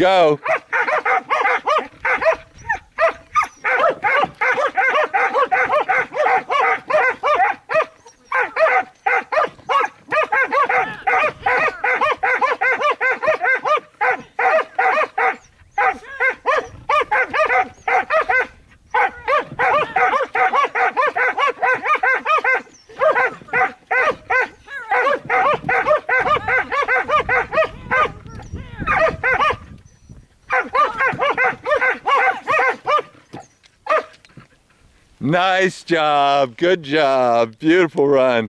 Go. Nice job. Good job. Beautiful run.